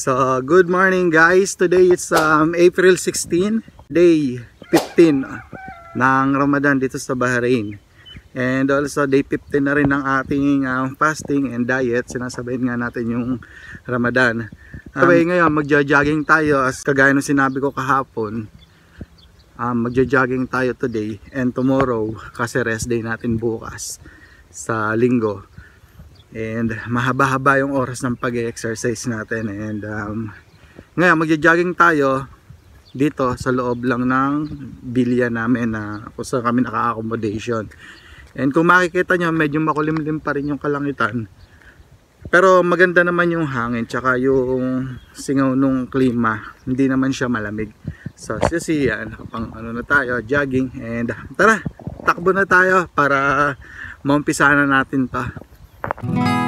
So, good morning guys. Today it's um, April 16, day 15 ng Ramadan dito sa Bahrain. And also day 15 na rin ng ating um, fasting and diet. Sinasabayin nga natin yung Ramadan. Um, okay, ngayon magja-jogging tayo as kagaya ng sinabi ko kahapon. Um, magja-jogging tayo today and tomorrow kasi rest day natin bukas sa linggo and mahaba-haba yung oras ng pag-exercise natin. And um, ngayon magja-jogging tayo dito sa loob lang ng bilya namin na kung saan kami naka-accommodation. And kung makikita nyo medyo makulimlim pa rin yung kalangitan. Pero maganda naman yung hangin tsaka yung singaw nung klima. Hindi naman siya malamig. So sisiyan pang ano na tayo? Jogging. And tara takbo na tayo para maumpisa na natin to Yeah.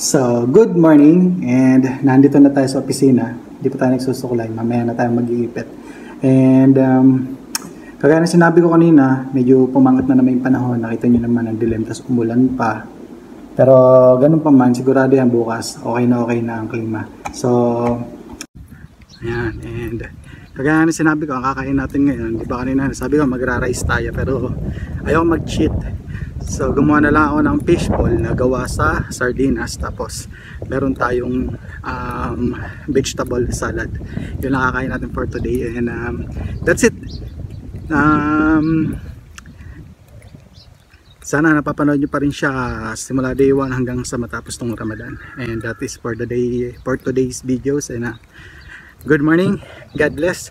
So, good morning and nandito na tayo sa opisina. Hindi pa tayo nagsusukulay. Mamaya na tayo mag-iipit. And um, kagaya na sinabi ko kanina, medyo pumangat na naman yung panahon. Nakita nyo naman ang dilim, tapos umulan pa. Pero ganun pa man, sigurado yan bukas. Okay na okay na ang klima. So, ayan. And kagaya na sinabi ko, ang kakain natin ngayon, di ba kanina, sabi ko magra-rice tayo. Pero ayaw mag-cheat. So gumawa na lang ako ng fishball na gawa sa sardinas tapos meron tayong um, vegetable salad. Yun lang kakain natin for today and um, that's it. Um, sana napapanood nyo pa rin siya simula day 1 hanggang sa matapos tong Ramadan. And that is for the day for today's videos and uh, good morning. God bless.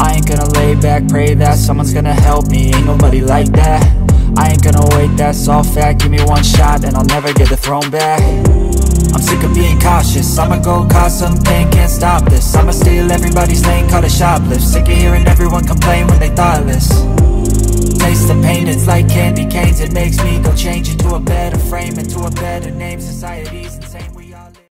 I ain't gonna lay back, pray that someone's gonna help me. Ain't nobody like that. I ain't gonna wait, that's all fact. Give me one shot and I'll never get the throne back. I'm sick of being cautious. I'ma go cause something, can't stop this. I'ma steal everybody's lane, call it shoplift. Sick of hearing everyone complain when they thoughtless. Taste the pain, it's like candy canes. It makes me go change into a better frame Into a better name, society's